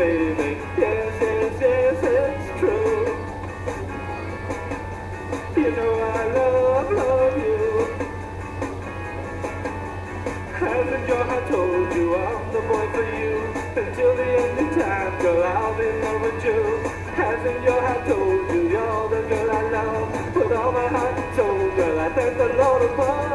baby. Yes, yes, yes, it's true. You know I love, love you. Hasn't your heart told you I'm the boy for you? Until the end of time, girl, I'll be in love with you. Hasn't your heart told you you're the girl I love? With all my heart, and soul, girl, I thank the Lord above.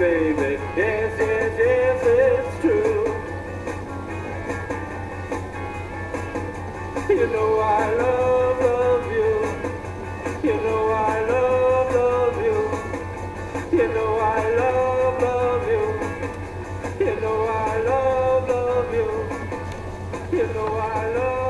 Baby. Yes, yes, yes, it's true. You know I love, love you. You know I love, love you. You know I love, love you. You know I love, love you. You know I love.